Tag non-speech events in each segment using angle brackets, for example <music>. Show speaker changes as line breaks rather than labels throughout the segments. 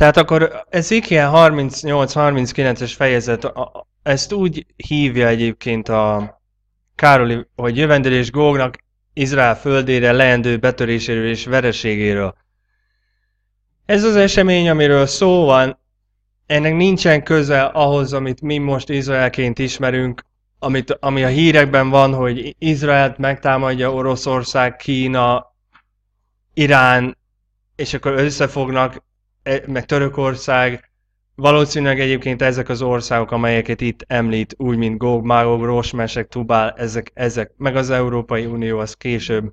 Tehát akkor ez ilyen 38-39-es fejezet, ezt úgy hívja egyébként a Károli, hogy jövendelés Gógnak Izrael földére leendő betöréséről és vereségéről. Ez az esemény, amiről szó van, ennek nincsen köze ahhoz, amit mi most Izraelként ismerünk, amit, ami a hírekben van, hogy Izraelt megtámadja Oroszország, Kína, Irán, és akkor összefognak, meg Törökország, valószínűleg egyébként ezek az országok, amelyeket itt említ, úgy, mint Gog, Magog, Rosmesek, Tubál, ezek, ezek, meg az Európai Unió az később.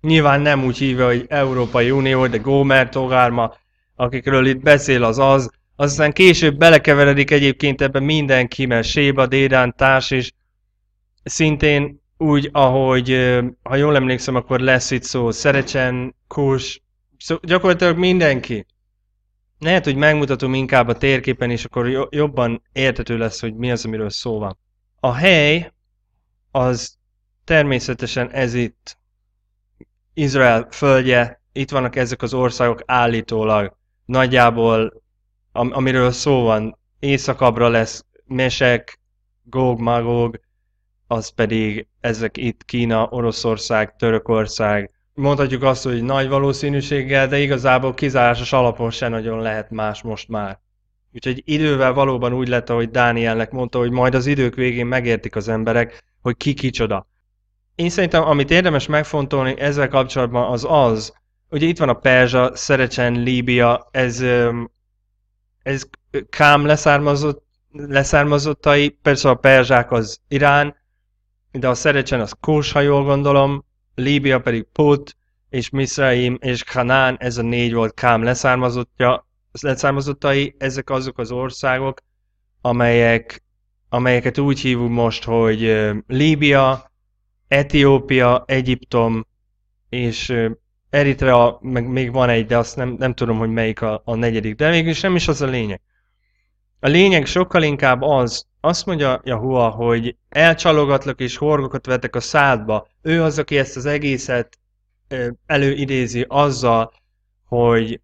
Nyilván nem úgy hívja, hogy Európai Unió, de Gomer, Togárma, akikről itt beszél az az, aztán később belekeveredik egyébként ebbe mindenki, mert Séba, Dédán, társ is, szintén úgy, ahogy, ha jól emlékszem, akkor lesz itt szó Szerecsen, Kus, szó, gyakorlatilag mindenki. Lehet, hogy megmutatom inkább a térképen, és akkor jobban értető lesz, hogy mi az, amiről szó van. A hely, az természetesen ez itt Izrael földje, itt vannak ezek az országok állítólag, nagyjából, am- amiről szó van, északabbra lesz Mesek, Gog, Magog, az pedig ezek itt Kína, Oroszország, Törökország. Mondhatjuk azt, hogy nagy valószínűséggel, de igazából kizárásos alapon se nagyon lehet más most már. Úgyhogy idővel valóban úgy lett, ahogy Dánielnek mondta, hogy majd az idők végén megértik az emberek, hogy ki kicsoda. Én szerintem, amit érdemes megfontolni ezzel kapcsolatban, az az, ugye itt van a Perzsa, Szerecsen, Líbia, ez, ez Kám leszármazott, leszármazottai, persze a perzsák az Irán, de a Szerecsen az Kós, ha jól gondolom, Líbia pedig Put, és Misraim és Kanán, ez a négy volt Kám leszármazottja, leszármazottai, ezek azok az országok, amelyek, amelyeket úgy hívunk most, hogy Líbia, Etiópia, Egyiptom és Eritrea, meg még van egy, de azt nem, nem tudom, hogy melyik a, a negyedik, de mégis nem is az a lényeg. A lényeg sokkal inkább az, azt mondja Jahua, hogy elcsalogatlak és horgokat vetek a szádba. Ő az, aki ezt az egészet előidézi azzal, hogy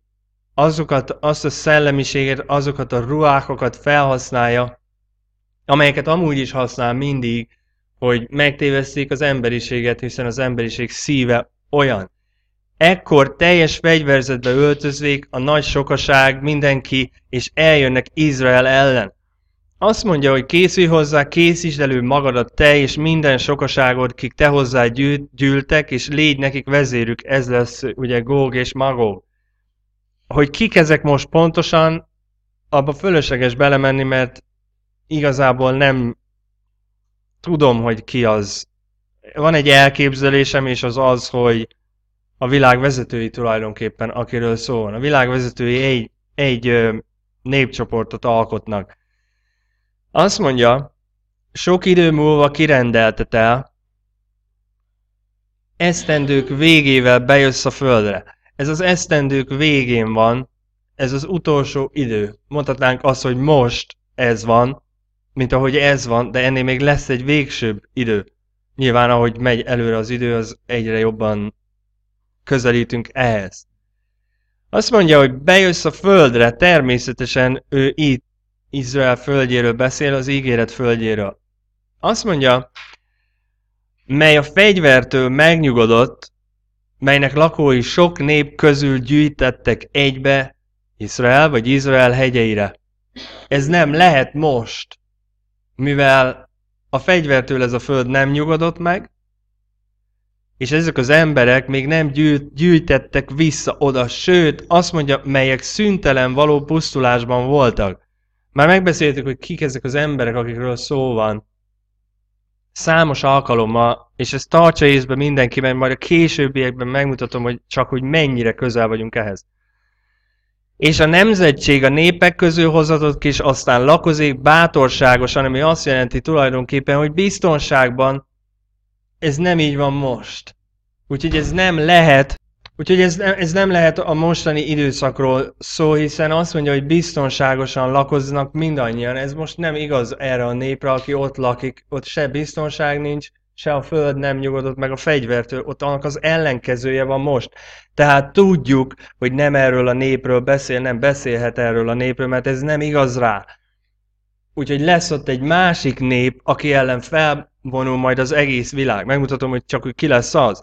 azokat, azt a szellemiséget, azokat a ruhákokat felhasználja, amelyeket amúgy is használ mindig, hogy megtéveszték az emberiséget, hiszen az emberiség szíve olyan. Ekkor teljes fegyverzetbe öltözvék a nagy sokaság, mindenki, és eljönnek Izrael ellen. Azt mondja, hogy készülj hozzá, készítsd elő magadat te és minden sokaságod, kik te hozzá gyűltek, és légy nekik vezérük, ez lesz ugye Góg és Magog. Hogy kik ezek most pontosan, abba fölösleges belemenni, mert igazából nem tudom, hogy ki az. Van egy elképzelésem, és az az, hogy a világ vezetői tulajdonképpen, akiről szó van. A világ vezetői egy, egy népcsoportot alkotnak azt mondja, sok idő múlva kirendeltetel, esztendők végével bejössz a földre. Ez az esztendők végén van, ez az utolsó idő. Mondhatnánk azt, hogy most ez van, mint ahogy ez van, de ennél még lesz egy végsőbb idő. Nyilván, ahogy megy előre az idő, az egyre jobban közelítünk ehhez. Azt mondja, hogy bejössz a földre, természetesen ő itt Izrael földjéről beszél, az ígéret földjéről. Azt mondja, mely a fegyvertől megnyugodott, melynek lakói sok nép közül gyűjtettek egybe Izrael vagy Izrael hegyeire. Ez nem lehet most, mivel a fegyvertől ez a föld nem nyugodott meg, és ezek az emberek még nem gyűjt, gyűjtettek vissza oda, sőt, azt mondja, melyek szüntelen való pusztulásban voltak. Már megbeszéltük, hogy kik ezek az emberek, akikről szó van. Számos alkalommal, és ezt tartsa észbe mindenki, mert majd a későbbiekben megmutatom, hogy csak hogy mennyire közel vagyunk ehhez. És a nemzetség a népek közül hozatott ki, és aztán lakozik bátorságosan, ami azt jelenti tulajdonképpen, hogy biztonságban ez nem így van most. Úgyhogy ez nem lehet Úgyhogy ez, ez nem lehet a mostani időszakról szó, hiszen azt mondja, hogy biztonságosan lakoznak mindannyian. Ez most nem igaz erre a népre, aki ott lakik, ott se biztonság nincs, se a föld nem nyugodott meg a fegyvertől, ott annak az ellenkezője van most. Tehát tudjuk, hogy nem erről a népről beszél, nem beszélhet erről a népről, mert ez nem igaz rá. Úgyhogy lesz ott egy másik nép, aki ellen felvonul majd az egész világ. Megmutatom, hogy csak hogy ki lesz az.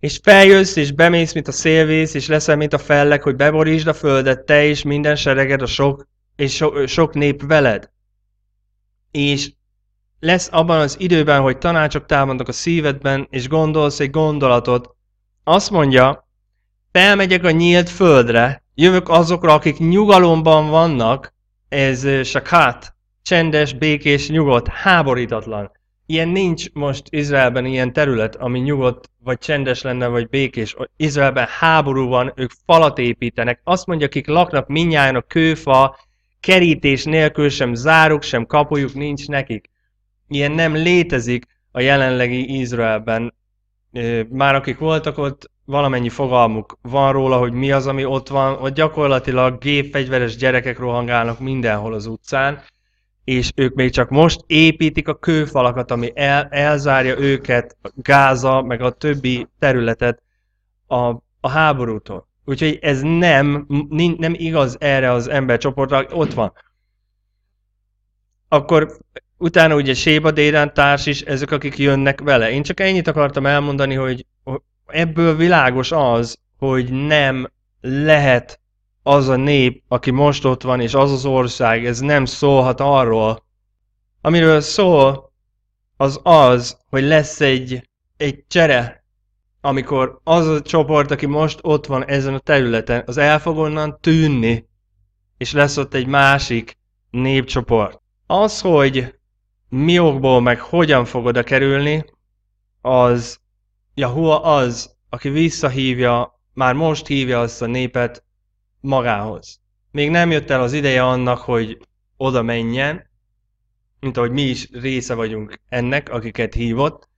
És feljössz, és bemész, mint a szélvész, és leszel, mint a fellek, hogy beborítsd a földet, te és minden sereged, a sok, és so, sok nép veled. És lesz abban az időben, hogy tanácsok támadnak a szívedben, és gondolsz egy gondolatot. Azt mondja, felmegyek a nyílt földre, jövök azokra, akik nyugalomban vannak, ez sakát, csendes, békés, nyugodt, háborítatlan. Ilyen nincs most Izraelben ilyen terület, ami nyugodt, vagy csendes lenne, vagy békés. Izraelben háború van, ők falat építenek. Azt mondja, akik laknak minnyáján a kőfa, kerítés nélkül sem záruk, sem kapujuk nincs nekik. Ilyen nem létezik a jelenlegi Izraelben. Már akik voltak ott, valamennyi fogalmuk van róla, hogy mi az, ami ott van, hogy gyakorlatilag gépfegyveres gyerekek rohangálnak mindenhol az utcán, és ők még csak most építik a kőfalakat, ami el, elzárja őket, Gáza, meg a többi területet a, a háborútól. Úgyhogy ez nem, nem igaz erre az embercsoportra, ott van. Akkor utána ugye Séba Dédán társ is, ezek akik jönnek vele. Én csak ennyit akartam elmondani, hogy ebből világos az, hogy nem lehet az a nép, aki most ott van, és az az ország, ez nem szólhat arról. Amiről szól, az az, hogy lesz egy, egy csere, amikor az a csoport, aki most ott van ezen a területen, az el fog onnan tűnni, és lesz ott egy másik népcsoport. Az, hogy mi okból meg hogyan fog oda kerülni, az Jahua az, aki visszahívja, már most hívja azt a népet magához. Még nem jött el az ideje annak, hogy oda menjen, mint ahogy mi is része vagyunk ennek, akiket hívott,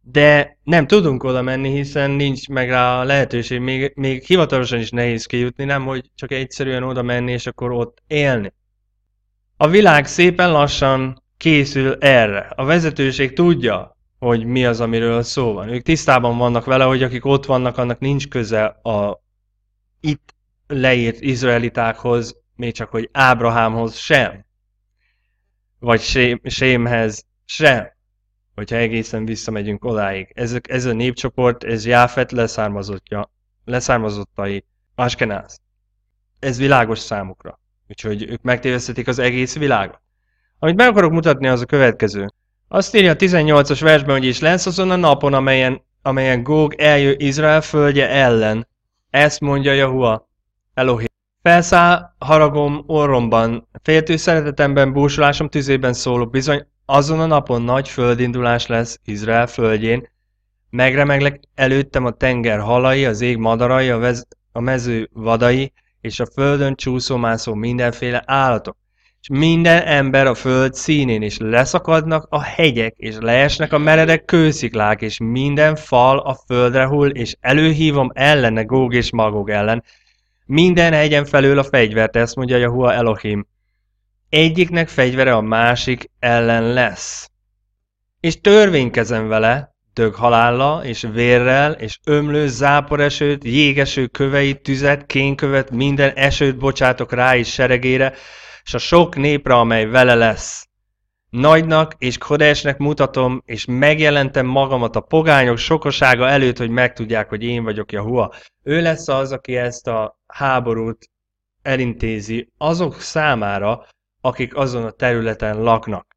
de nem tudunk oda menni, hiszen nincs meg rá a lehetőség, még, még hivatalosan is nehéz kijutni, nem hogy csak egyszerűen oda menni és akkor ott élni. A világ szépen lassan készül erre. A vezetőség tudja, hogy mi az, amiről szó van. Ők tisztában vannak vele, hogy akik ott vannak, annak nincs köze a itt leírt izraelitákhoz, még csak hogy Ábrahámhoz sem. Vagy Sém, Sémhez sem. Hogyha egészen visszamegyünk odáig. Ez, ez a népcsoport, ez Jáfet leszármazottja, leszármazottai, Askenáz. Ez világos számukra. Úgyhogy ők megtévesztetik az egész világot. Amit meg akarok mutatni, az a következő. Azt írja a 18-as versben, hogy is lesz azon a napon, amelyen, amelyen Góg eljö Izrael földje ellen. Ezt mondja Jahua, Elohim. Felszáll haragom orromban, féltő szeretetemben, búsulásom tüzében szóló bizony, azon a napon nagy földindulás lesz Izrael földjén. Megremeglek előttem a tenger halai, az ég madarai, a, vez, a mező vadai, és a földön csúszómászó mindenféle állatok és minden ember a föld színén is leszakadnak a hegyek, és leesnek a meredek kősziklák, és minden fal a földre hull, és előhívom ellene Góg és Magog ellen. Minden hegyen felül a fegyvert, ezt mondja Jahua Elohim. Egyiknek fegyvere a másik ellen lesz. És törvénykezem vele, dög halálla, és vérrel, és ömlő záporesőt, jégeső köveit, tüzet, kénkövet, minden esőt bocsátok rá is seregére, és a sok népre, amely vele lesz. Nagynak és Kodesnek mutatom, és megjelentem magamat a pogányok sokasága előtt, hogy megtudják, hogy én vagyok Jahua. Ő lesz az, aki ezt a háborút elintézi azok számára, akik azon a területen laknak.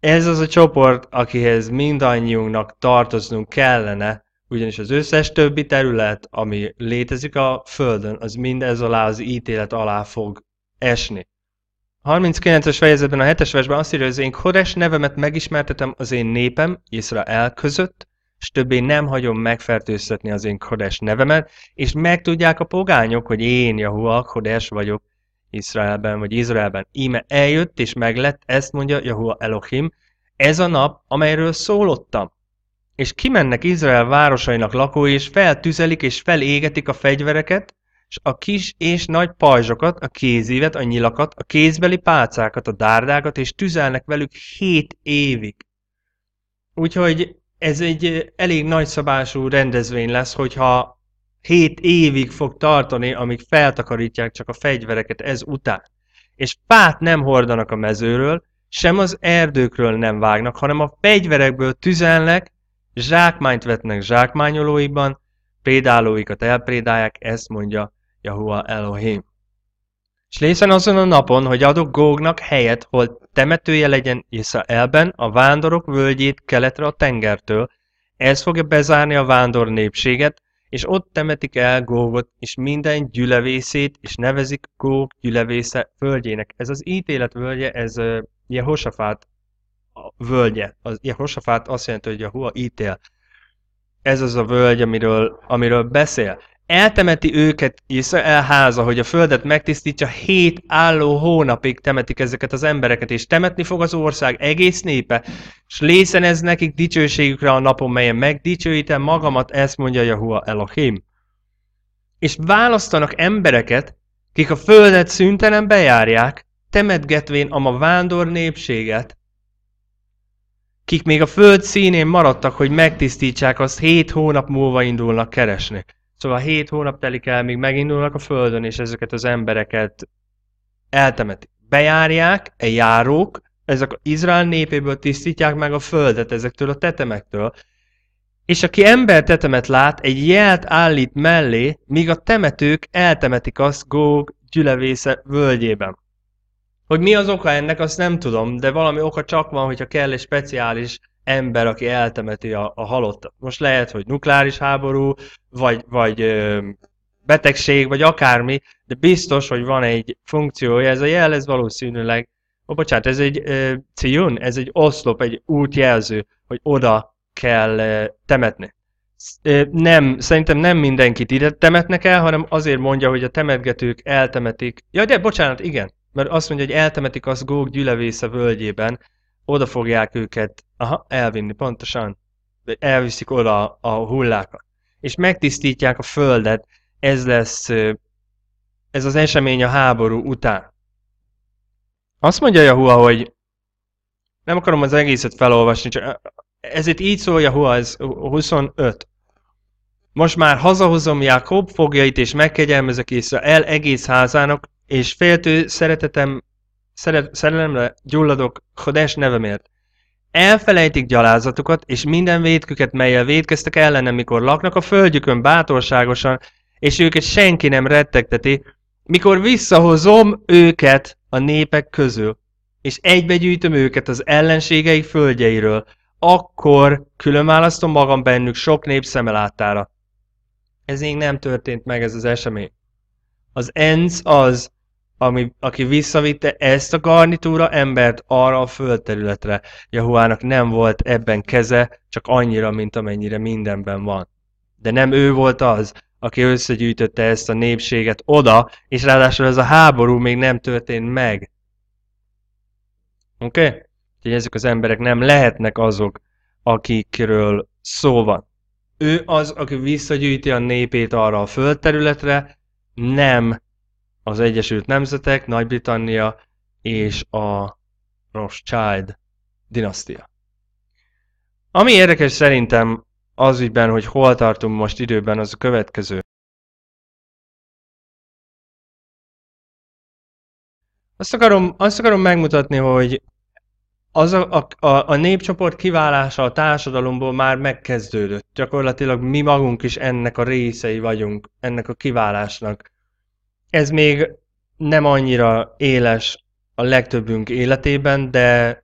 Ez az a csoport, akihez mindannyiunknak tartoznunk kellene, ugyanis az összes többi terület, ami létezik a Földön, az mind ez alá az ítélet alá fog esni. A 39-es fejezetben a 7-es versben azt írja, hogy az én Kores nevemet megismertetem az én népem Izrael között, és többé nem hagyom megfertőztetni az én Kores nevemet, és megtudják a pogányok, hogy én, Jahua, Kodes vagyok Izraelben, vagy Izraelben. Íme eljött és meglett, ezt mondja Jahua Elohim, ez a nap, amelyről szólottam. És kimennek Izrael városainak lakói, és feltüzelik és felégetik a fegyvereket, és a kis és nagy pajzsokat, a kézívet, a nyilakat, a kézbeli pálcákat, a dárdákat, és tüzelnek velük hét évig. Úgyhogy ez egy elég nagyszabású rendezvény lesz, hogyha 7 évig fog tartani, amíg feltakarítják csak a fegyvereket ez után. És fát nem hordanak a mezőről, sem az erdőkről nem vágnak, hanem a fegyverekből tüzelnek, zsákmányt vetnek zsákmányolóikban, prédálóikat elprédálják, ezt mondja Jahua Elohim. És lészen azon a napon, hogy adok Gógnak helyet, hol temetője legyen Israelben, a vándorok völgyét keletre a tengertől, ez fogja bezárni a vándor népséget, és ott temetik el Gógot, és minden gyülevészét, és nevezik Góg gyülevésze völgyének. Ez az ítélet völgye, ez Jehosafát völgye. Az Jehosafát azt jelenti, hogy Jehova ítél. Ez az a völgy, amiről, amiről beszél eltemeti őket Izrael háza, hogy a földet megtisztítsa, hét álló hónapig temetik ezeket az embereket, és temetni fog az ország egész népe, és lészen ez nekik dicsőségükre a napon, melyen megdicsőítem magamat, ezt mondja Jahua Elohim. És választanak embereket, kik a földet szüntelen bejárják, temetgetvén a ma vándor népséget, kik még a föld színén maradtak, hogy megtisztítsák, azt hét hónap múlva indulnak keresni. Szóval hét hónap telik el, míg megindulnak a földön, és ezeket az embereket eltemetik. Bejárják, e járók, ezek az Izrael népéből tisztítják meg a földet ezektől a tetemektől, és aki ember tetemet lát, egy jelt állít mellé, míg a temetők eltemetik azt Góg gyülevésze völgyében. Hogy mi az oka ennek, azt nem tudom, de valami oka csak van, hogyha kell egy speciális ember, aki eltemeti a, a halottat. Most lehet, hogy nukleáris háború, vagy, vagy ö, betegség, vagy akármi, de biztos, hogy van egy funkciója. Ez a jel, ez valószínűleg, ó, oh, bocsánat, ez egy ö, ciun, ez egy oszlop, egy útjelző, hogy oda kell ö, temetni. Nem, szerintem nem mindenkit ide temetnek el, hanem azért mondja, hogy a temetgetők eltemetik. Ja, de bocsánat, igen, mert azt mondja, hogy eltemetik az Góg gyülevésze völgyében, oda fogják őket aha, elvinni, pontosan. Elviszik oda a hullákat. És megtisztítják a földet, ez lesz, ez az esemény a háború után. Azt mondja Jahua, hogy nem akarom az egészet felolvasni, csak ezért így szól Jahua, ez 25. Most már hazahozom Jakob fogjait, és megkegyelmezek el egész házának, és féltő szeretetem szerelemre gyulladok Hodes nevemért. Elfelejtik gyalázatukat, és minden védküket, melyel védkeztek ellenem, mikor laknak a földjükön bátorságosan, és őket senki nem rettegteti, mikor visszahozom őket a népek közül, és egybegyűjtöm őket az ellenségeik földjeiről, akkor különválasztom magam bennük sok nép szemelátára. Ez még nem történt meg ez az esemény. Az ENSZ az, ami, aki visszavitte ezt a garnitúra embert arra a földterületre. Jahuának nem volt ebben keze, csak annyira, mint amennyire mindenben van. De nem ő volt az, aki összegyűjtötte ezt a népséget oda, és ráadásul ez a háború még nem történt meg. Oké? Okay? Úgyhogy ezek az emberek nem lehetnek azok, akikről szó van. Ő az, aki visszagyűjti a népét arra a földterületre, nem az Egyesült Nemzetek, Nagy-Britannia és a Rothschild dinasztia. Ami érdekes szerintem az ügyben, hogy hol tartunk most időben, az a következő. Azt akarom, azt akarom megmutatni, hogy az a, a, a, a népcsoport kiválása a társadalomból már megkezdődött. Gyakorlatilag mi magunk is ennek a részei vagyunk, ennek a kiválásnak ez még nem annyira éles a legtöbbünk életében, de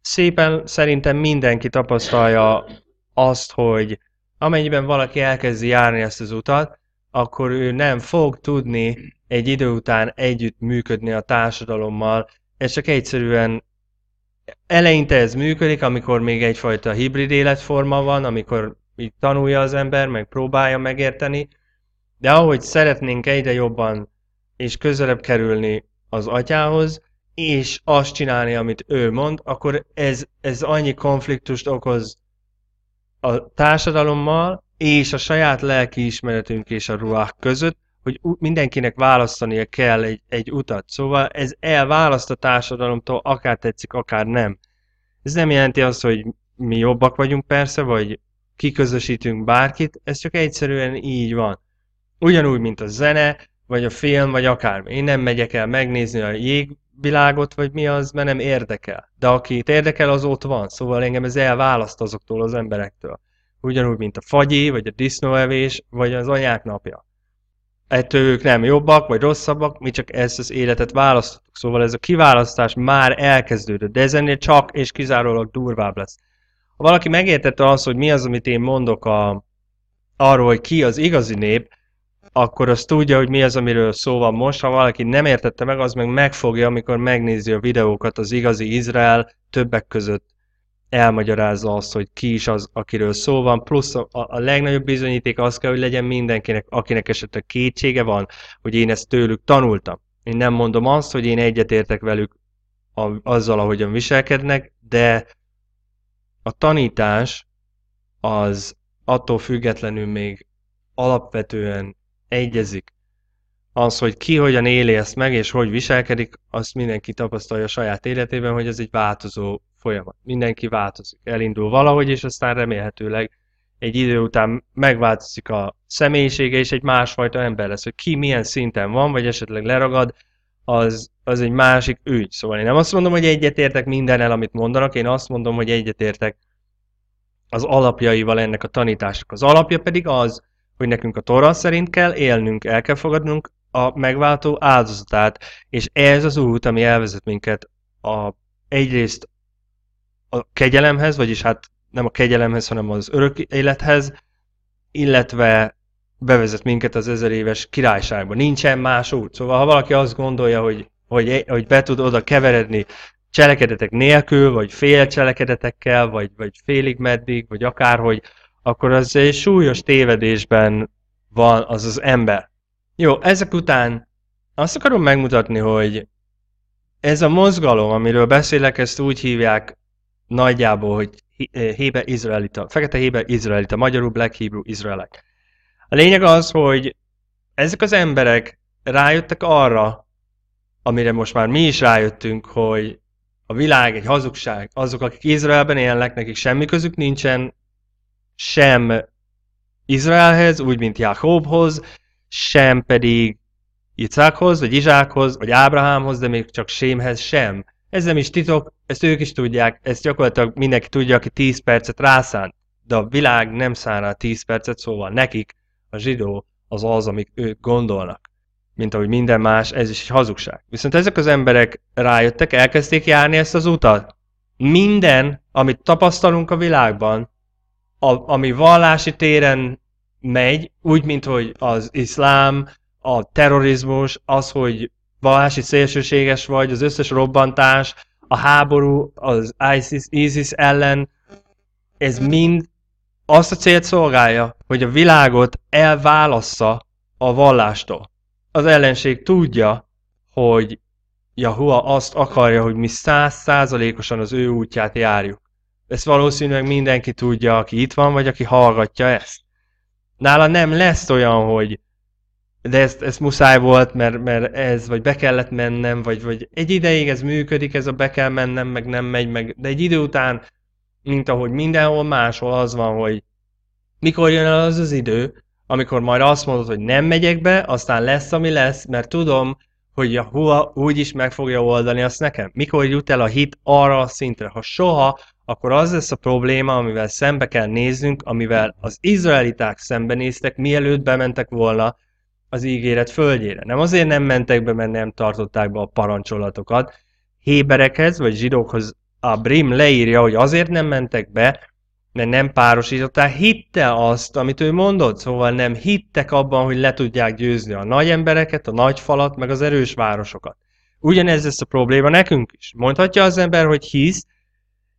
szépen szerintem mindenki tapasztalja azt, hogy amennyiben valaki elkezdi járni ezt az utat, akkor ő nem fog tudni egy idő után együtt működni a társadalommal. Ez csak egyszerűen eleinte ez működik, amikor még egyfajta hibrid életforma van, amikor így tanulja az ember, meg próbálja megérteni, de ahogy szeretnénk egyre jobban és közelebb kerülni az atyához, és azt csinálni, amit ő mond, akkor ez, ez annyi konfliktust okoz a társadalommal, és a saját lelkiismeretünk és a ruhák között, hogy mindenkinek választania kell egy, egy utat. Szóval ez elválaszt a társadalomtól, akár tetszik, akár nem. Ez nem jelenti azt, hogy mi jobbak vagyunk persze, vagy kiközösítünk bárkit, ez csak egyszerűen így van. Ugyanúgy, mint a zene, vagy a film, vagy akármi. Én nem megyek el megnézni a jégvilágot, vagy mi az, mert nem érdekel. De akit érdekel, az ott van. Szóval engem ez elválaszt azoktól az emberektől. Ugyanúgy, mint a fagyi, vagy a disznóevés, vagy az anyák napja. Ettől ők nem jobbak, vagy rosszabbak, mi csak ezt az életet választottuk. Szóval ez a kiválasztás már elkezdődött, de ez ennél csak és kizárólag durvább lesz. Ha valaki megértette azt, hogy mi az, amit én mondok a, arról, hogy ki az igazi nép, akkor azt tudja, hogy mi az, amiről szó van most. Ha valaki nem értette meg, az meg megfogja, amikor megnézi a videókat az igazi Izrael többek között elmagyarázza azt, hogy ki is az, akiről szó van, plusz a, a legnagyobb bizonyíték az kell, hogy legyen mindenkinek, akinek esetleg kétsége van, hogy én ezt tőlük tanultam. Én nem mondom azt, hogy én egyetértek velük a, azzal, ahogyan viselkednek, de a tanítás az attól függetlenül még alapvetően egyezik. Az, hogy ki hogyan éli ezt meg, és hogy viselkedik, azt mindenki tapasztalja a saját életében, hogy ez egy változó folyamat. Mindenki változik. Elindul valahogy, és aztán remélhetőleg egy idő után megváltozik a személyisége, és egy másfajta ember lesz. Hogy ki milyen szinten van, vagy esetleg leragad, az, az egy másik ügy. Szóval én nem azt mondom, hogy egyetértek mindennel, amit mondanak, én azt mondom, hogy egyetértek az alapjaival ennek a tanításnak. Az alapja pedig az, hogy nekünk a Torah szerint kell élnünk, el kell fogadnunk a megváltó áldozatát, és ez az út, ami elvezet minket a, egyrészt a kegyelemhez, vagyis hát nem a kegyelemhez, hanem az örök élethez, illetve bevezet minket az ezer éves királyságba. Nincsen más út. Szóval ha valaki azt gondolja, hogy, hogy, hogy be tud oda keveredni cselekedetek nélkül, vagy fél cselekedetekkel, vagy, vagy félig meddig, vagy akárhogy, akkor az egy súlyos tévedésben van az az ember. Jó, ezek után azt akarom megmutatni, hogy ez a mozgalom, amiről beszélek, ezt úgy hívják nagyjából, hogy eh, Héber Izraelita, Fekete Héber Izraelita, magyarul Black Hebrew Izraelek. A lényeg az, hogy ezek az emberek rájöttek arra, amire most már mi is rájöttünk, hogy a világ egy hazugság. Azok, akik Izraelben élnek, nekik semmi közük nincsen sem Izraelhez, úgy, mint Jakobhoz, sem pedig Icákhoz, vagy Izsákhoz, vagy Ábrahámhoz, de még csak Sémhez sem. Ez nem is titok, ezt ők is tudják, ezt gyakorlatilag mindenki tudja, aki 10 percet rászánt. De a világ nem szán rá 10 percet, szóval nekik a zsidó az az, amit ők gondolnak. Mint ahogy minden más, ez is egy hazugság. Viszont ezek az emberek rájöttek, elkezdték járni ezt az utat. Minden, amit tapasztalunk a világban, a, ami vallási téren megy, úgy, mint hogy az iszlám, a terrorizmus, az, hogy vallási szélsőséges vagy, az összes robbantás, a háború, az ISIS, ISIS ellen, ez mind azt a célt szolgálja, hogy a világot elválassza a vallástól. Az ellenség tudja, hogy Jahua azt akarja, hogy mi száz százalékosan az ő útját járjuk. Ezt valószínűleg mindenki tudja, aki itt van, vagy aki hallgatja ezt. Nála nem lesz olyan, hogy de ezt, ezt muszáj volt, mert, mert ez, vagy be kellett mennem, vagy, vagy egy ideig ez működik, ez a be kell mennem, meg nem megy, meg, de egy idő után, mint ahogy mindenhol máshol az van, hogy mikor jön el az az idő, amikor majd azt mondod, hogy nem megyek be, aztán lesz, ami lesz, mert tudom, hogy a hua úgyis meg fogja oldani azt nekem. Mikor jut el a hit arra a szintre? Ha soha, akkor az lesz a probléma, amivel szembe kell néznünk, amivel az izraeliták szembenéztek, mielőtt bementek volna az ígéret földjére. Nem azért nem mentek be, mert nem tartották be a parancsolatokat. Héberekhez, vagy zsidókhoz a Brim leírja, hogy azért nem mentek be, mert nem párosították, hitte azt, amit ő mondott, szóval nem hittek abban, hogy le tudják győzni a nagy embereket, a nagy falat, meg az erős városokat. Ugyanez lesz a probléma nekünk is. Mondhatja az ember, hogy hisz,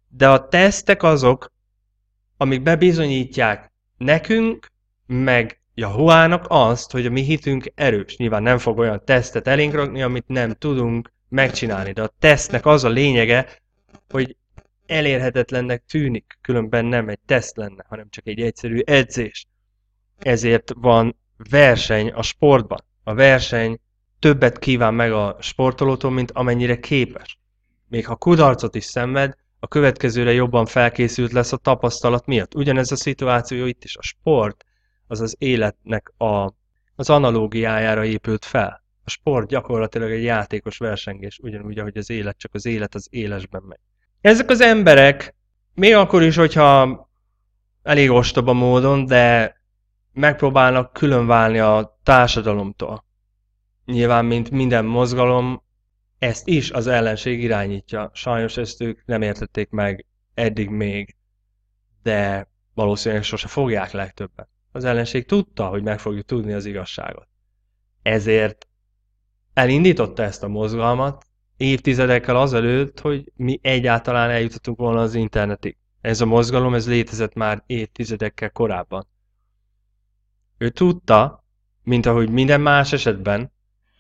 de a tesztek azok, amik bebizonyítják nekünk, meg Jahuának azt, hogy a mi hitünk erős. Nyilván nem fog olyan tesztet elénk rakni, amit nem tudunk megcsinálni, de a tesztnek az a lényege, hogy elérhetetlennek tűnik, különben nem egy teszt lenne, hanem csak egy egyszerű edzés. Ezért van verseny a sportban. A verseny többet kíván meg a sportolótól, mint amennyire képes. Még ha kudarcot is szenved, a következőre jobban felkészült lesz a tapasztalat miatt. Ugyanez a szituáció itt is. A sport az az életnek a, az analógiájára épült fel. A sport gyakorlatilag egy játékos versengés, ugyanúgy, ahogy az élet, csak az élet az élesben megy. Ezek az emberek, még akkor is, hogyha elég ostoba módon, de megpróbálnak különválni a társadalomtól. Nyilván, mint minden mozgalom, ezt is az ellenség irányítja. Sajnos ezt ők nem értették meg eddig még, de valószínűleg sose fogják legtöbbet. Az ellenség tudta, hogy meg fogjuk tudni az igazságot. Ezért elindította ezt a mozgalmat évtizedekkel azelőtt, hogy mi egyáltalán eljutottunk volna az internetig. Ez a mozgalom, ez létezett már évtizedekkel korábban. Ő tudta, mint ahogy minden más esetben,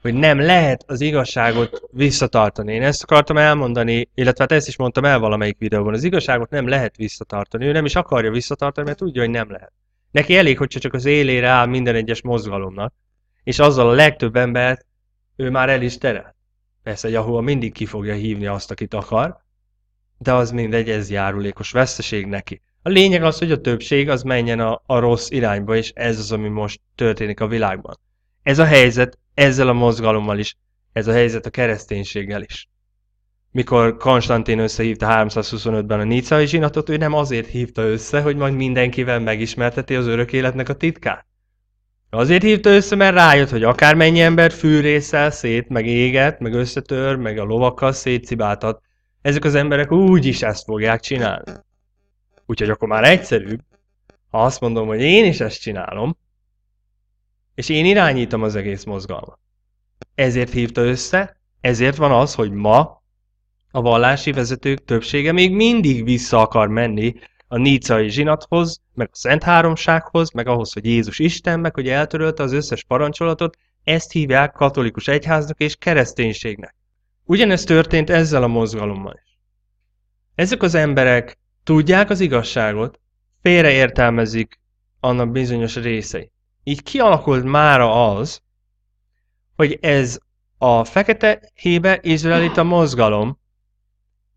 hogy nem lehet az igazságot visszatartani. Én ezt akartam elmondani, illetve hát ezt is mondtam el valamelyik videóban. Az igazságot nem lehet visszatartani. Ő nem is akarja visszatartani, mert tudja, hogy nem lehet. Neki elég, hogyha csak az élére áll minden egyes mozgalomnak, és azzal a legtöbb embert ő már el is terel. Persze, Jahua mindig ki fogja hívni azt, akit akar, de az mindegy, ez járulékos veszteség neki. A lényeg az, hogy a többség az menjen a, a rossz irányba, és ez az, ami most történik a világban. Ez a helyzet ezzel a mozgalommal is, ez a helyzet a kereszténységgel is. Mikor Konstantin összehívta 325-ben a Nicai zsinatot, ő nem azért hívta össze, hogy majd mindenkivel megismerteti az örök életnek a titkát. Azért hívta össze, mert rájött, hogy akármennyi ember fűrészel szét, meg éget, meg összetör, meg a lovakkal szétszibáltat, ezek az emberek úgy is ezt fogják csinálni. Úgyhogy akkor már egyszerűbb, ha azt mondom, hogy én is ezt csinálom, és én irányítom az egész mozgalmat. Ezért hívta össze, ezért van az, hogy ma a vallási vezetők többsége még mindig vissza akar menni a nícai zsinathoz, meg a Szent Háromsághoz, meg ahhoz, hogy Jézus Isten, meg hogy eltörölte az összes parancsolatot, ezt hívják katolikus egyháznak és kereszténységnek. Ugyanezt történt ezzel a mozgalommal is. Ezek az emberek tudják az igazságot, félreértelmezik annak bizonyos részeit így kialakult mára az, hogy ez a fekete héber izraelita mozgalom,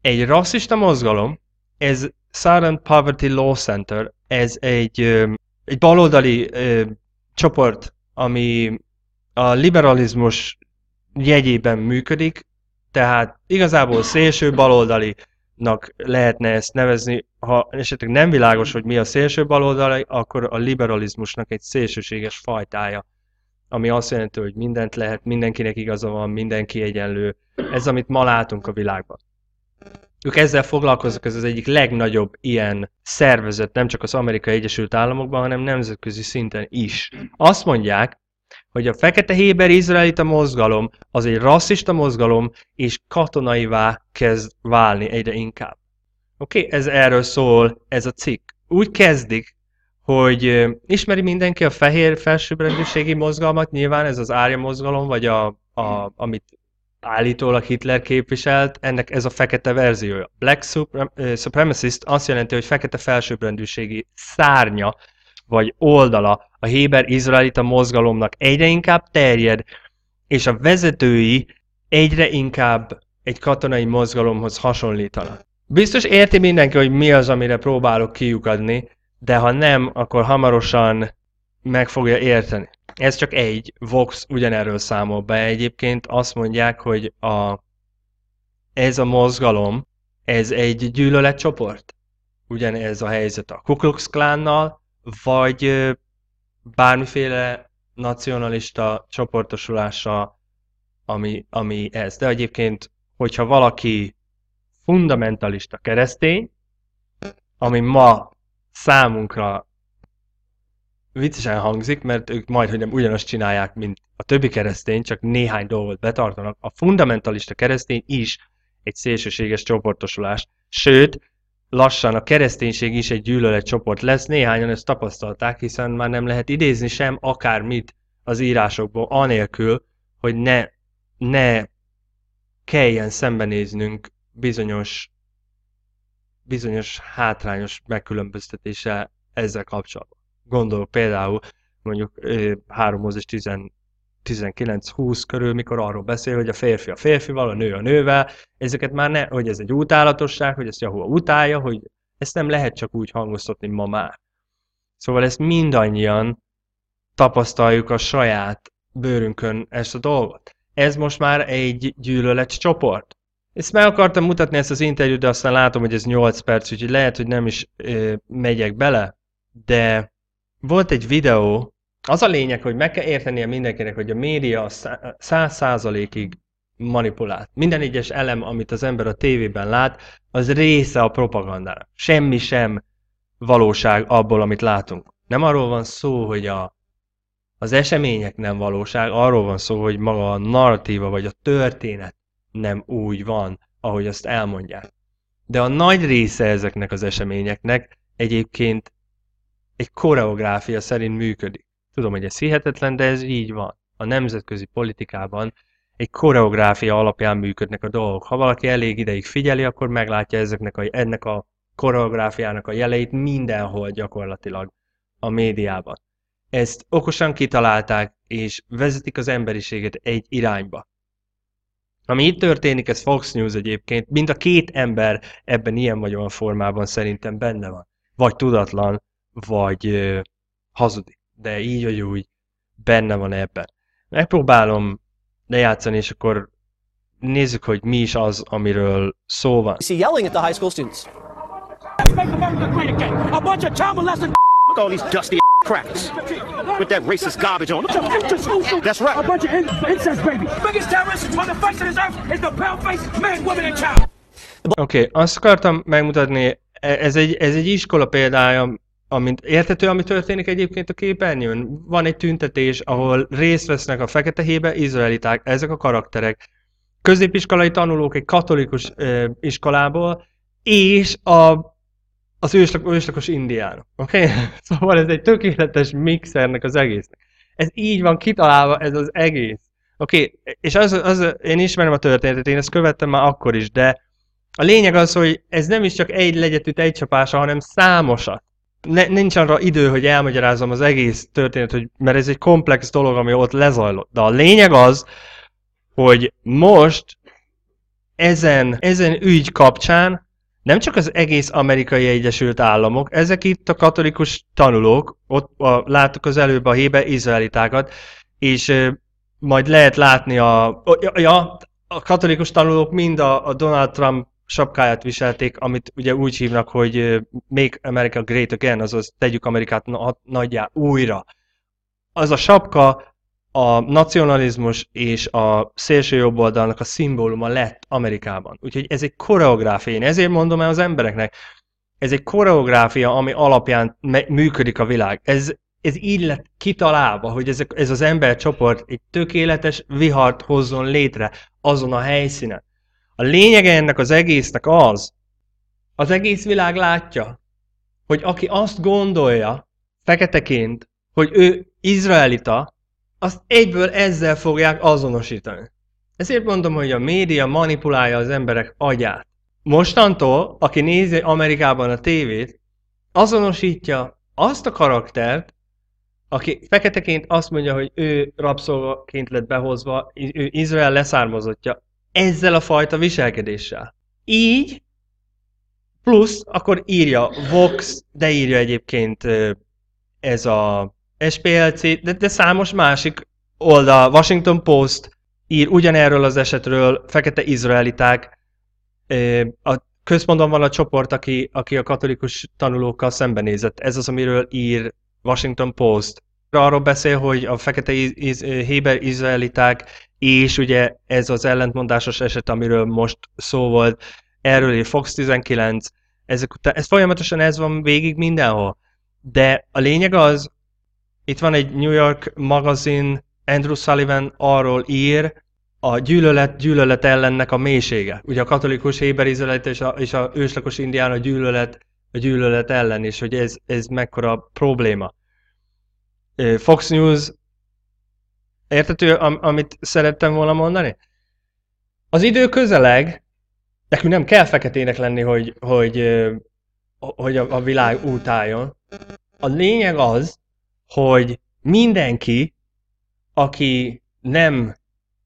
egy rasszista mozgalom, ez Southern Poverty Law Center, ez egy, egy baloldali csoport, ami a liberalizmus jegyében működik, tehát igazából szélső baloldali lehetne ezt nevezni, ha esetleg nem világos, hogy mi a szélső baloldal, akkor a liberalizmusnak egy szélsőséges fajtája, ami azt jelenti, hogy mindent lehet, mindenkinek igaza van, mindenki egyenlő. Ez, amit ma látunk a világban. Ők ezzel foglalkoznak, ez az egyik legnagyobb ilyen szervezet, nem csak az Amerikai Egyesült Államokban, hanem nemzetközi szinten is. Azt mondják, hogy a fekete héber izraelita mozgalom az egy rasszista mozgalom, és katonaivá kezd válni egyre inkább. Oké, okay? ez erről szól ez a cikk. Úgy kezdik, hogy ismeri mindenki a fehér felsőbbrendűségi mozgalmat, nyilván ez az árja mozgalom, vagy a, a, amit állítólag Hitler képviselt, ennek ez a fekete verziója. Black Supremacist azt jelenti, hogy fekete felsőbbrendűségi szárnya vagy oldala a Héber-Izraelita mozgalomnak egyre inkább terjed, és a vezetői egyre inkább egy katonai mozgalomhoz hasonlítanak. Biztos érti mindenki, hogy mi az, amire próbálok kiukadni, de ha nem, akkor hamarosan meg fogja érteni. Ez csak egy, Vox ugyanerről számol be. Egyébként azt mondják, hogy a, ez a mozgalom, ez egy gyűlöletcsoport. Ugyanez a helyzet a Ku Klux Klánnal, vagy bármiféle nacionalista csoportosulása, ami, ami ez. De egyébként, hogyha valaki fundamentalista keresztény, ami ma számunkra viccesen hangzik, mert ők majd, hogy nem ugyanazt csinálják, mint a többi keresztény, csak néhány dolgot betartanak. A fundamentalista keresztény is egy szélsőséges csoportosulás. Sőt, lassan a kereszténység is egy gyűlöletcsoport lesz. Néhányan ezt tapasztalták, hiszen már nem lehet idézni sem akármit az írásokból, anélkül, hogy ne, ne kelljen szembenéznünk bizonyos, bizonyos hátrányos megkülönböztetése ezzel kapcsolatban. Gondolok például mondjuk 3 és 11 19-20 körül, mikor arról beszél, hogy a férfi a férfival, a nő a nővel, ezeket már ne, hogy ez egy utálatosság, hogy ezt Yahoo utálja, hogy ezt nem lehet csak úgy hangoztatni ma már. Szóval ezt mindannyian tapasztaljuk a saját bőrünkön ezt a dolgot. Ez most már egy gyűlölet csoport. Ezt meg akartam mutatni ezt az interjút, de aztán látom, hogy ez 8 perc, úgyhogy lehet, hogy nem is ö, megyek bele, de volt egy videó, az a lényeg, hogy meg kell értenie mindenkinek, hogy a média száz százalékig manipulált. Minden egyes elem, amit az ember a tévében lát, az része a propagandának. Semmi sem valóság abból, amit látunk. Nem arról van szó, hogy a, az események nem valóság, arról van szó, hogy maga a narratíva vagy a történet nem úgy van, ahogy azt elmondják. De a nagy része ezeknek az eseményeknek egyébként egy koreográfia szerint működik. Tudom, hogy ez hihetetlen, de ez így van. A nemzetközi politikában egy koreográfia alapján működnek a dolgok. Ha valaki elég ideig figyeli, akkor meglátja ezeknek a, ennek a koreográfiának a jeleit mindenhol gyakorlatilag a médiában. Ezt okosan kitalálták, és vezetik az emberiséget egy irányba. Ami itt történik, ez Fox News egyébként, mind a két ember ebben ilyen vagy olyan formában szerintem benne van. Vagy tudatlan, vagy ö, hazudik. De így vagy úgy benne van ebben. Megpróbálom lejátszani, és akkor nézzük, hogy mi is az, amiről szó van.
see yelling at the high school students.
Make America great again. A bunch of child molesting
Look all these dusty cracks with that racist garbage on them. That's
A
right.
bunch of in- incest baby. Biggest terrorists on the face of this earth is the pale-faced man, woman, and child.
Oké, okay, azt akartam megmutatni, e- ez egy, ez egy iskola példája, amint érthető, ami történik egyébként a képernyőn. Van egy tüntetés, ahol részt vesznek a fekete hébe izraeliták, ezek a karakterek, középiskolai tanulók egy katolikus ö, iskolából, és a, az őslak, őslakos indiánok. Oké? Okay? <laughs> Szóval ez egy tökéletes mixernek az egésznek. Ez így van kitalálva, ez az egész. Oké, okay? és az, az, én ismerem a történetet, én ezt követtem már akkor is, de a lényeg az, hogy ez nem is csak egy legyetűt, egy csapása, hanem számosat. Ne, nincs arra idő, hogy elmagyarázom az egész történet, hogy, mert ez egy komplex dolog, ami ott lezajlott. De a lényeg az, hogy most ezen, ezen ügy kapcsán nem csak az egész amerikai Egyesült Államok, ezek itt a katolikus tanulók, ott a, láttuk az előbb a hébe izraelitákat, és majd lehet látni a, a, a katolikus tanulók mind a, a Donald Trump sapkáját viselték, amit ugye úgy hívnak, hogy Make America Great Again, azaz tegyük Amerikát na- nagyjá újra. Az a sapka a nacionalizmus és a szélső jobboldalnak a szimbóluma lett Amerikában. Úgyhogy ez egy koreográfia. Én ezért mondom el az embereknek, ez egy koreográfia, ami alapján működik a világ. Ez, ez így lett kitalálva, hogy ezek, ez az embercsoport egy tökéletes vihart hozzon létre azon a helyszínen. A lényege ennek az egésznek az, az egész világ látja, hogy aki azt gondolja, feketeként, hogy ő izraelita, azt egyből ezzel fogják azonosítani. Ezért mondom, hogy a média manipulálja az emberek agyát. Mostantól, aki nézi Amerikában a tévét, azonosítja azt a karaktert, aki feketeként azt mondja, hogy ő rabszolgaként lett behozva, ő Izrael leszármazottja, ezzel a fajta viselkedéssel. Így, plusz, akkor írja Vox, de írja egyébként ez a SPLC, de, de számos másik oldal, Washington Post ír ugyanerről az esetről, fekete izraeliták, a központban van a csoport, aki, aki a katolikus tanulókkal szembenézett. Ez az, amiről ír Washington Post. Arról beszél, hogy a fekete iz, iz, héber izraeliták, és ugye ez az ellentmondásos eset, amiről most szó volt, erről ír Fox 19, ezek után, ez folyamatosan ez van végig mindenhol. De a lényeg az, itt van egy New York magazin, Andrew Sullivan arról ír, a gyűlölet, gyűlölet ellennek a mélysége. Ugye a katolikus héber izraelita és a, és a őslakos indián a gyűlölet, a gyűlölet ellen, és hogy ez, ez mekkora probléma. Fox News, értető, am, amit szerettem volna mondani? Az idő közeleg, nekünk nem kell feketének lenni, hogy, hogy, hogy a, a világ utáljon. A lényeg az, hogy mindenki, aki nem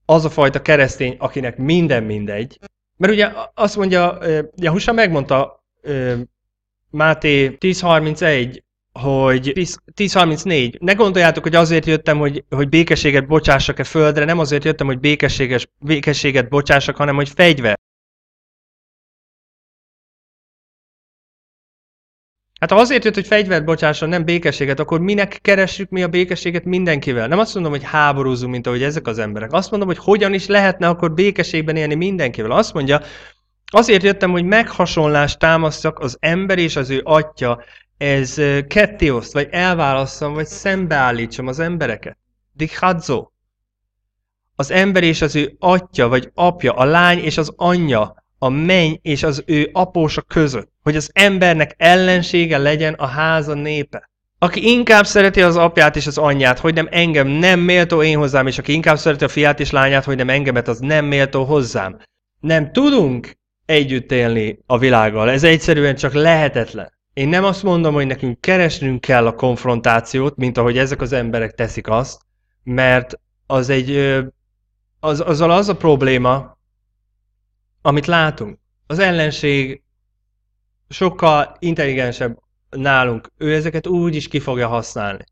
az a fajta keresztény, akinek minden mindegy. Mert ugye azt mondja, Jahusa megmondta Máté 10.31, hogy 10.34, ne gondoljátok, hogy azért jöttem, hogy, hogy békességet bocsássak-e földre, nem azért jöttem, hogy békességes, békességet bocsássak, hanem hogy fegyver. Hát ha azért jött, hogy fegyvert bocsásson, nem békességet, akkor minek keressük mi a békességet mindenkivel? Nem azt mondom, hogy háborúzunk, mint ahogy ezek az emberek. Azt mondom, hogy hogyan is lehetne akkor békességben élni mindenkivel. Azt mondja, azért jöttem, hogy meghasonlást támasztjak az ember és az ő atya, ez ketté vagy elválasszam, vagy szembeállítsam az embereket. Dikhadzo. Az ember és az ő atya, vagy apja, a lány és az anyja, a menny és az ő apósa között, hogy az embernek ellensége legyen a háza népe. Aki inkább szereti az apját és az anyját, hogy nem engem, nem méltó én hozzám, és aki inkább szereti a fiát és lányát, hogy nem engemet, az nem méltó hozzám. Nem tudunk együtt élni a világgal, ez egyszerűen csak lehetetlen. Én nem azt mondom, hogy nekünk keresnünk kell a konfrontációt, mint ahogy ezek az emberek teszik azt, mert az egy, az, azzal az a probléma, amit látunk. Az ellenség sokkal intelligensebb nálunk. Ő ezeket úgy is ki fogja használni.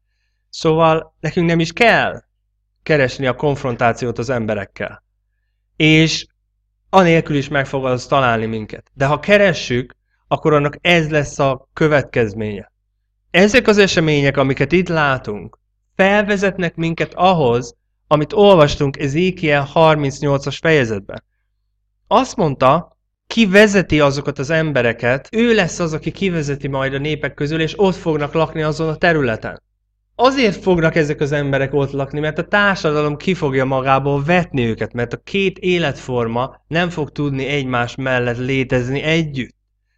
Szóval nekünk nem is kell keresni a konfrontációt az emberekkel. És anélkül is meg fog az találni minket. De ha keressük, akkor annak ez lesz a következménye. Ezek az események, amiket itt látunk, felvezetnek minket ahhoz, amit olvastunk Ezékiel 38-as fejezetben. Azt mondta, ki vezeti azokat az embereket, ő lesz az, aki kivezeti majd a népek közül, és ott fognak lakni azon a területen. Azért fognak ezek az emberek ott lakni, mert a társadalom ki fogja magából vetni őket, mert a két életforma nem fog tudni egymás mellett létezni együtt.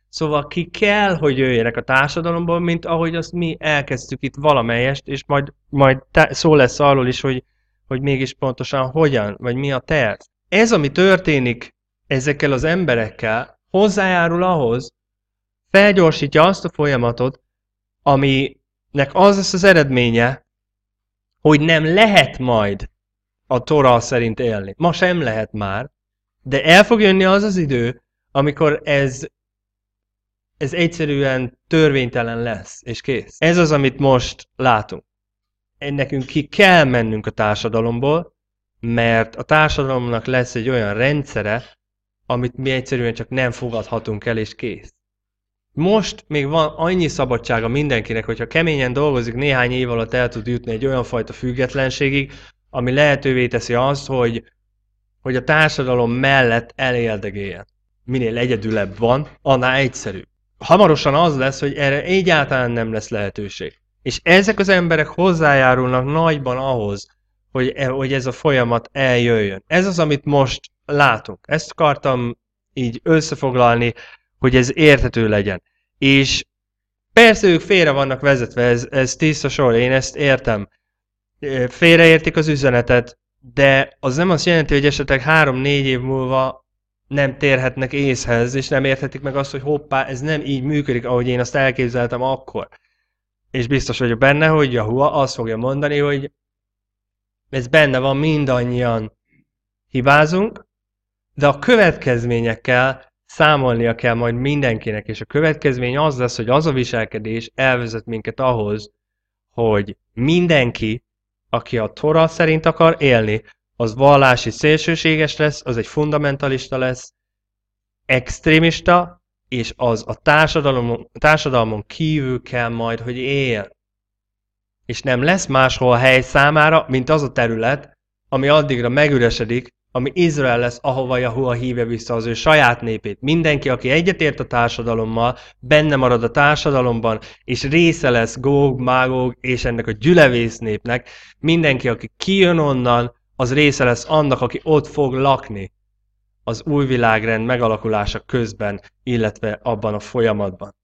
Szóval ki kell, hogy jöjjenek a társadalomból, mint ahogy azt mi elkezdtük itt valamelyest, és majd, majd szó lesz arról is, hogy, hogy mégis pontosan hogyan, vagy mi a terv. Ez, ami történik ezekkel az emberekkel hozzájárul ahhoz, felgyorsítja azt a folyamatot, aminek az lesz az eredménye, hogy nem lehet majd a Tora szerint élni. Ma sem lehet már, de el fog jönni az az idő, amikor ez, ez egyszerűen törvénytelen lesz, és kész. Ez az, amit most látunk. Nekünk ki kell mennünk a társadalomból, mert a társadalomnak lesz egy olyan rendszere, amit mi egyszerűen csak nem fogadhatunk el, és kész. Most még van annyi szabadsága mindenkinek, hogyha keményen dolgozik, néhány év alatt el tud jutni egy olyan fajta függetlenségig, ami lehetővé teszi azt, hogy, hogy a társadalom mellett eléldegéljen. Minél egyedülebb van, annál egyszerű. Hamarosan az lesz, hogy erre egyáltalán nem lesz lehetőség. És ezek az emberek hozzájárulnak nagyban ahhoz, hogy, e, hogy ez a folyamat eljöjjön. Ez az, amit most látunk. Ezt akartam így összefoglalni, hogy ez érthető legyen. És persze ők félre vannak vezetve, ez, ez tiszta sor, én ezt értem. Félreértik az üzenetet, de az nem azt jelenti, hogy esetleg három-négy év múlva nem térhetnek észhez, és nem érthetik meg azt, hogy hoppá, ez nem így működik, ahogy én azt elképzeltem akkor. És biztos vagyok benne, hogy Jahua azt fogja mondani, hogy ez benne van, mindannyian hibázunk, de a következményekkel számolnia kell majd mindenkinek, és a következmény az lesz, hogy az a viselkedés elvezet minket ahhoz, hogy mindenki, aki a Tora szerint akar élni, az vallási szélsőséges lesz, az egy fundamentalista lesz, extrémista, és az a társadalom, társadalmon kívül kell majd, hogy éljen. És nem lesz máshol hely számára, mint az a terület, ami addigra megüresedik, ami Izrael lesz, ahova Jahua hívja vissza az ő saját népét. Mindenki, aki egyetért a társadalommal, benne marad a társadalomban, és része lesz Góg, Mágóg és ennek a gyülevész népnek, mindenki, aki kijön onnan, az része lesz annak, aki ott fog lakni az új világrend megalakulása közben, illetve abban a folyamatban.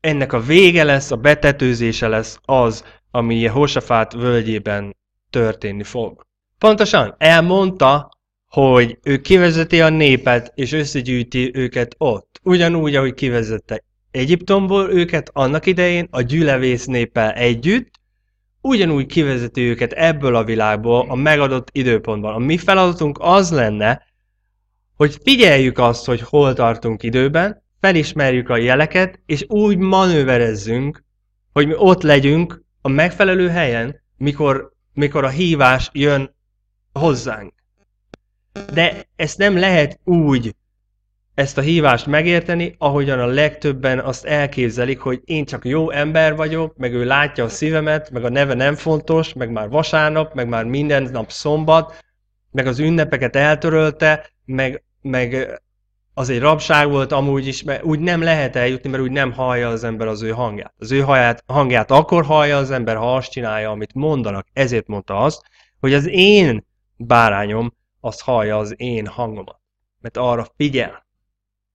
Ennek a vége lesz, a betetőzése lesz az, ami Jehosafát völgyében történni fog. Pontosan, elmondta, hogy ő kivezeti a népet, és összegyűjti őket ott. Ugyanúgy, ahogy kivezette Egyiptomból őket annak idején a gyülevész néppel együtt, ugyanúgy kivezeti őket ebből a világból a megadott időpontban. A mi feladatunk az lenne, hogy figyeljük azt, hogy hol tartunk időben, felismerjük a jeleket, és úgy manőverezzünk, hogy mi ott legyünk a megfelelő helyen, mikor, mikor a hívás jön hozzánk. De ezt nem lehet úgy ezt a hívást megérteni, ahogyan a legtöbben azt elképzelik, hogy én csak jó ember vagyok, meg ő látja a szívemet, meg a neve nem fontos, meg már vasárnap, meg már minden nap szombat, meg az ünnepeket eltörölte, meg, meg az egy rabság volt amúgy is, mert úgy nem lehet eljutni, mert úgy nem hallja az ember az ő hangját. Az ő hangját, hangját akkor hallja az ember, ha azt csinálja, amit mondanak. Ezért mondta azt, hogy az én bárányom, az hallja az én hangomat. Mert arra figyel.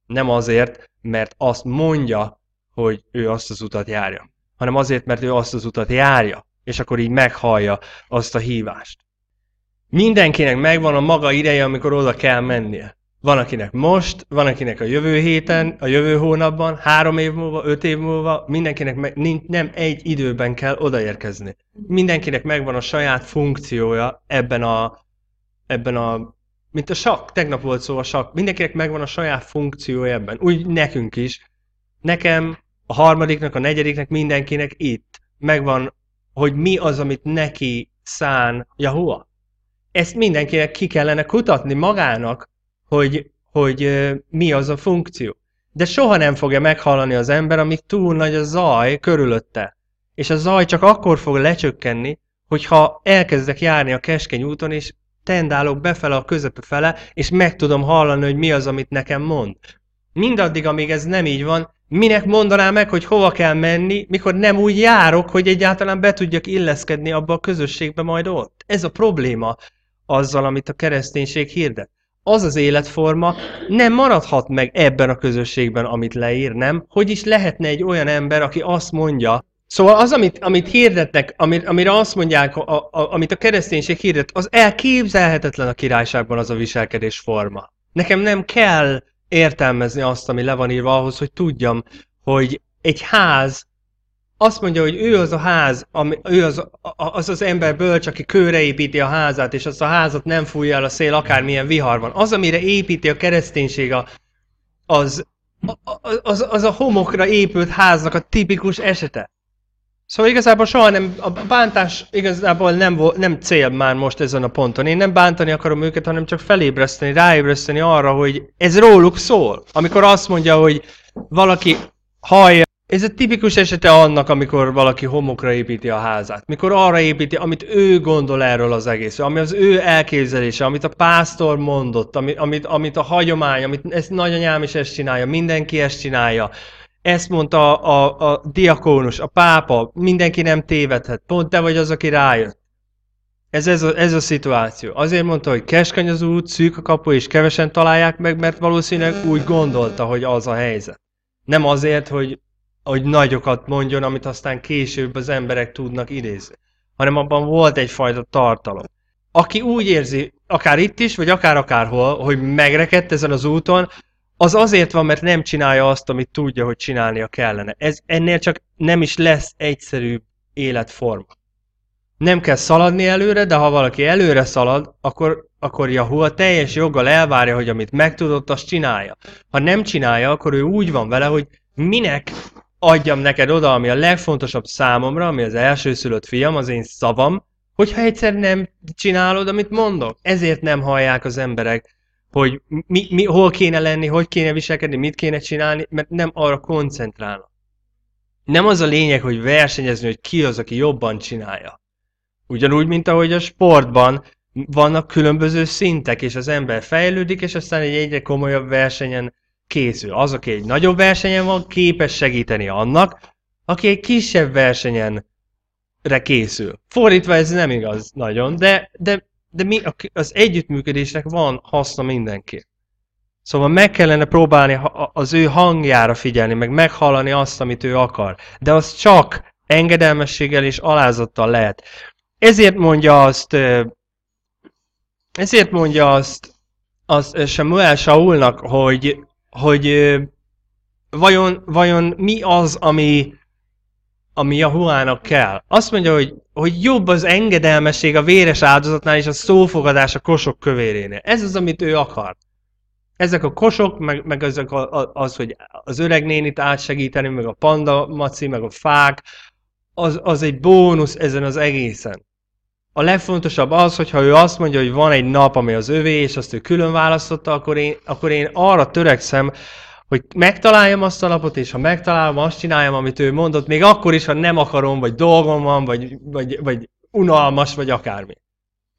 Nem azért, mert azt mondja, hogy ő azt az utat járja, hanem azért, mert ő azt az utat járja, és akkor így meghallja azt a hívást. Mindenkinek megvan a maga ideje, amikor oda kell mennie. Van akinek most, van akinek a jövő héten, a jövő hónapban, három év múlva, öt év múlva, mindenkinek meg, nem egy időben kell odaérkezni. Mindenkinek megvan a saját funkciója ebben a, ebben a, mint a sakk, tegnap volt szó a sakk, mindenkinek megvan a saját funkciója ebben, úgy nekünk is. Nekem, a harmadiknak, a negyediknek, mindenkinek itt megvan, hogy mi az, amit neki szán Jahua. Ezt mindenkinek ki kellene kutatni magának, hogy, hogy mi az a funkció. De soha nem fogja meghallani az ember, amíg túl nagy a zaj körülötte. És a zaj csak akkor fog lecsökkenni, hogyha elkezdek járni a keskeny úton, és tendálok befele a közepe fele, és meg tudom hallani, hogy mi az, amit nekem mond. Mindaddig, amíg ez nem így van, minek mondaná meg, hogy hova kell menni, mikor nem úgy járok, hogy egyáltalán be tudjak illeszkedni abba a közösségbe majd ott. Ez a probléma azzal, amit a kereszténység hirdet az az életforma nem maradhat meg ebben a közösségben, amit leír, nem? Hogy is lehetne egy olyan ember, aki azt mondja, Szóval az, amit, amit hirdetnek, amir, amire azt mondják, a, a, amit a kereszténység hirdet, az elképzelhetetlen a királyságban az a viselkedésforma. Nekem nem kell értelmezni azt, ami le van írva ahhoz, hogy tudjam, hogy egy ház azt mondja, hogy ő az a ház, ami, ő az, az az ember bölcs, aki kőre építi a házát, és azt a házat nem fújja el a szél, akármilyen vihar van. Az, amire építi a kereszténység, az, az, az a homokra épült háznak a tipikus esete. Szóval igazából soha nem, a bántás igazából nem, nem cél már most ezen a ponton. Én nem bántani akarom őket, hanem csak felébreszteni, ráébreszteni arra, hogy ez róluk szól. Amikor azt mondja, hogy valaki hallja ez egy tipikus esete annak, amikor valaki homokra építi a házát. Mikor arra építi, amit ő gondol erről az egész, ami az ő elképzelése, amit a pásztor mondott, amit, amit, amit a hagyomány, amit ezt nagyanyám is ezt csinálja, mindenki ezt csinálja. Ezt mondta a, a, a diakónus, a pápa, mindenki nem tévedhet, pont te vagy az, aki rájött. Ez, ez, a, ez a szituáció. Azért mondta, hogy keskeny az út, szűk a kapu, és kevesen találják meg, mert valószínűleg úgy gondolta, hogy az a helyzet. Nem azért, hogy hogy nagyokat mondjon, amit aztán később az emberek tudnak idézni, hanem abban volt egyfajta tartalom. Aki úgy érzi, akár itt is, vagy akár akárhol, hogy megrekedt ezen az úton, az azért van, mert nem csinálja azt, amit tudja, hogy csinálnia kellene. Ez ennél csak nem is lesz egyszerű életforma. Nem kell szaladni előre, de ha valaki előre szalad, akkor, akkor Yahoo teljes joggal elvárja, hogy amit megtudott, azt csinálja. Ha nem csinálja, akkor ő úgy van vele, hogy minek adjam neked oda, ami a legfontosabb számomra, ami az elsőszülött fiam, az én szavam, hogyha egyszer nem csinálod, amit mondok. Ezért nem hallják az emberek, hogy mi, mi, hol kéne lenni, hogy kéne viselkedni, mit kéne csinálni, mert nem arra koncentrálnak. Nem az a lényeg, hogy versenyezni, hogy ki az, aki jobban csinálja. Ugyanúgy, mint ahogy a sportban vannak különböző szintek, és az ember fejlődik, és aztán egy egyre komolyabb versenyen készül. Az, aki egy nagyobb versenyen van, képes segíteni annak, aki egy kisebb versenyen készül. Fordítva ez nem igaz nagyon, de, de, de mi, az együttműködésnek van haszna mindenki. Szóval meg kellene próbálni az ő hangjára figyelni, meg meghallani azt, amit ő akar. De az csak engedelmességgel és alázattal lehet. Ezért mondja azt, ezért mondja azt, azt Samuel Saulnak, hogy hogy vajon, vajon mi az, ami, ami Jahuának kell. Azt mondja, hogy, hogy jobb az engedelmesség a véres áldozatnál és a szófogadás a kosok kövérénél. Ez az, amit ő akar. Ezek a kosok, meg, meg ezek a, a, az, hogy az öreg nénit átsegíteni, meg a panda maci, meg a fák, az, az egy bónusz ezen az egészen. A legfontosabb az, hogyha ő azt mondja, hogy van egy nap, ami az övé, és azt ő külön választotta, akkor én, akkor én arra törekszem, hogy megtaláljam azt a napot, és ha megtalálom, azt csináljam, amit ő mondott, még akkor is, ha nem akarom, vagy dolgom van, vagy, vagy, vagy unalmas, vagy akármi.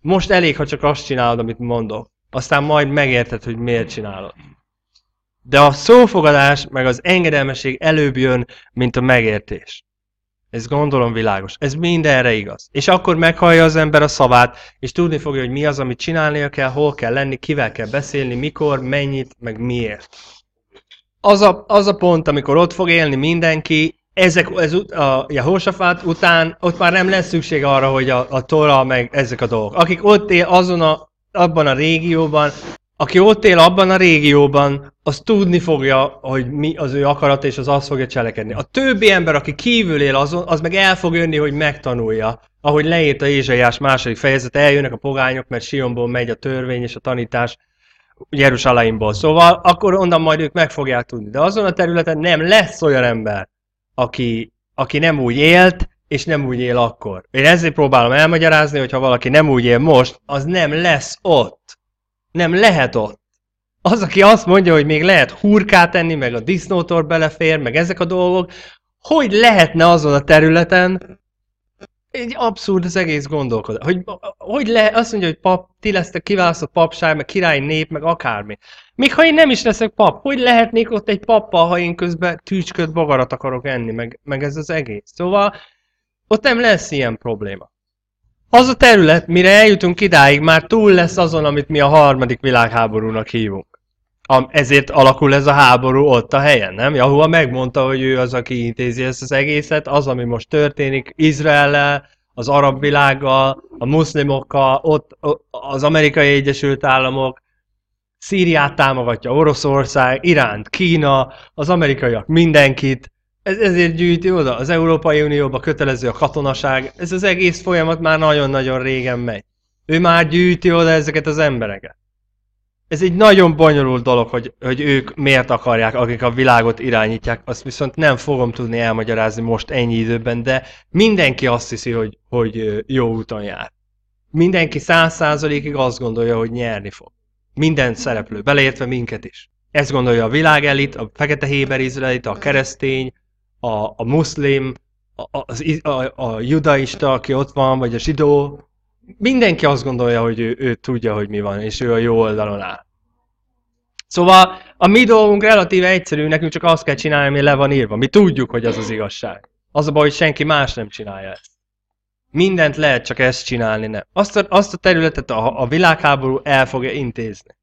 Most elég, ha csak azt csinálod, amit mondok. Aztán majd megérted, hogy miért csinálod. De a szófogadás, meg az engedelmesség előbb jön, mint a megértés. Ez gondolom világos. Ez mindenre igaz. És akkor meghallja az ember a szavát, és tudni fogja, hogy mi az, amit csinálnia kell, hol kell lenni, kivel kell beszélni, mikor, mennyit, meg miért. Az a, az a pont, amikor ott fog élni mindenki, ezek, ez, a Jehoshaphat után ott már nem lesz szükség arra, hogy a, a Tora meg ezek a dolgok. Akik ott él azon a, abban a régióban, aki ott él abban a régióban, az tudni fogja, hogy mi az ő akarata, és az azt fogja cselekedni. A többi ember, aki kívül él azon, az meg el fog jönni, hogy megtanulja. Ahogy leírta Ézsaiás második fejezet, eljönnek a pogányok, mert Sionból megy a törvény és a tanítás Jeruzsálemból. Szóval akkor onnan majd ők meg fogják tudni. De azon a területen nem lesz olyan ember, aki, aki nem úgy élt, és nem úgy él akkor. Én ezért próbálom elmagyarázni, hogy ha valaki nem úgy él most, az nem lesz ott. Nem lehet ott. Az, aki azt mondja, hogy még lehet hurkát enni, meg a disznótor belefér, meg ezek a dolgok, hogy lehetne azon a területen, egy abszurd az egész gondolkodás. Hogy, hogy le, azt mondja, hogy pap, ti lesztek kiválasztott papság, meg királyi nép, meg akármi. Még ha én nem is leszek pap, hogy lehetnék ott egy pappal, ha én közben tűcsköt bogarat akarok enni, meg, meg ez az egész. Szóval ott nem lesz ilyen probléma. Az a terület, mire eljutunk idáig, már túl lesz azon, amit mi a harmadik világháborúnak hívunk. Am, ezért alakul ez a háború ott a helyen, nem? Jahua megmondta, hogy ő az, aki intézi ezt az egészet, az, ami most történik Izrael, az arab világgal, a muszlimokkal, ott az amerikai Egyesült Államok, Szíriát támogatja Oroszország, Iránt, Kína, az amerikaiak mindenkit, ez, ezért gyűjti oda. Az Európai Unióba kötelező a katonaság. Ez az egész folyamat már nagyon-nagyon régen megy. Ő már gyűjti oda ezeket az embereket. Ez egy nagyon bonyolult dolog, hogy, hogy ők miért akarják, akik a világot irányítják, azt viszont nem fogom tudni elmagyarázni most ennyi időben, de mindenki azt hiszi, hogy, hogy jó úton jár. Mindenki száz százalékig azt gondolja, hogy nyerni fog. Minden szereplő, beleértve minket is. Ezt gondolja a világelit, a fekete héber izraelit, a keresztény, a, a muszlim, a, a, a, a judaista, aki ott van, vagy a zsidó, mindenki azt gondolja, hogy ő, ő tudja, hogy mi van, és ő a jó oldalon áll. Szóval a mi dolgunk relatíve egyszerű, nekünk csak azt kell csinálni, ami le van írva. Mi tudjuk, hogy az az igazság. Az a baj, hogy senki más nem csinálja ezt. Mindent lehet csak ezt csinálni, nem. Azt a, azt a területet a, a világháború el fogja intézni.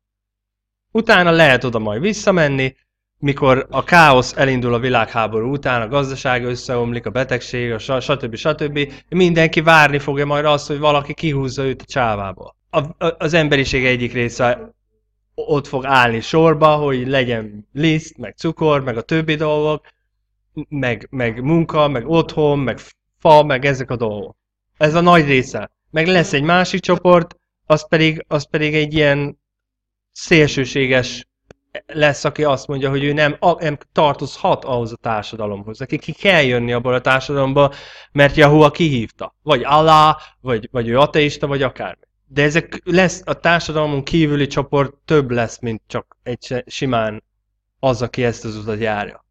Utána lehet oda majd visszamenni, mikor a káosz elindul a világháború után, a gazdaság összeomlik, a betegség, a stb. stb. Mindenki várni fogja majd azt, hogy valaki kihúzza őt a csávából. A, a, az emberiség egyik része ott fog állni sorba, hogy legyen liszt, meg cukor, meg a többi dolgok, meg, meg munka, meg otthon, meg fa, meg ezek a dolgok. Ez a nagy része. Meg lesz egy másik csoport, az pedig, az pedig egy ilyen szélsőséges lesz, aki azt mondja, hogy ő nem, nem tartozhat ahhoz a társadalomhoz. Neki ki kell jönni abból a társadalomba, mert Jahua kihívta. Vagy Allah, vagy, vagy ő ateista, vagy akármi. De ezek lesz, a társadalomon kívüli csoport több lesz, mint csak egy simán az, aki ezt az utat járja.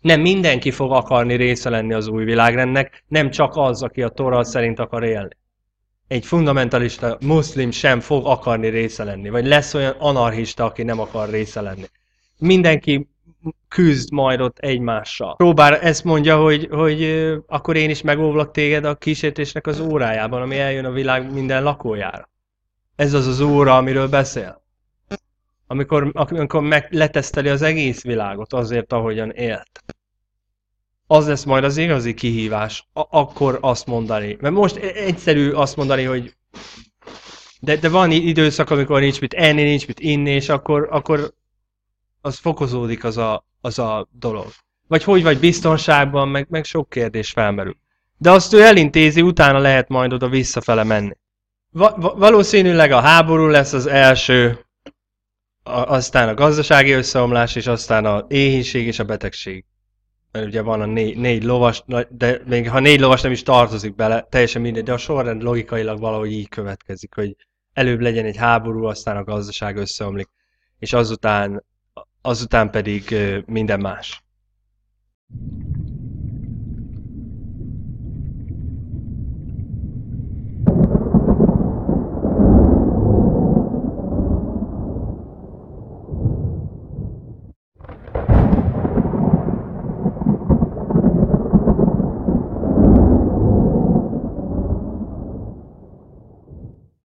Nem mindenki fog akarni része lenni az új világrendnek, nem csak az, aki a Torah szerint akar élni egy fundamentalista muszlim sem fog akarni része lenni, vagy lesz olyan anarchista, aki nem akar része lenni. Mindenki küzd majd ott egymással. Próbál ezt mondja, hogy, hogy akkor én is megóvlak téged a kísértésnek az órájában, ami eljön a világ minden lakójára. Ez az az óra, amiről beszél. Amikor, amikor meg leteszteli az egész világot azért, ahogyan élt az lesz majd az igazi kihívás, a- akkor azt mondani. Mert most e- egyszerű azt mondani, hogy de, de van időszak, amikor nincs mit enni, nincs mit inni, és akkor, akkor az fokozódik az a, az a dolog. vagy hogy vagy biztonságban, meg, meg sok kérdés felmerül. De azt ő elintézi, utána lehet majd oda visszafele menni. Va- va- valószínűleg a háború lesz az első, a- aztán a gazdasági összeomlás, és aztán a éhínség és a betegség. Mert ugye van a négy, négy lovas, de még ha négy lovas nem is tartozik bele, teljesen mindegy, de a sorrend logikailag valahogy így következik, hogy előbb legyen egy háború, aztán a gazdaság összeomlik, és azután, azután pedig minden más.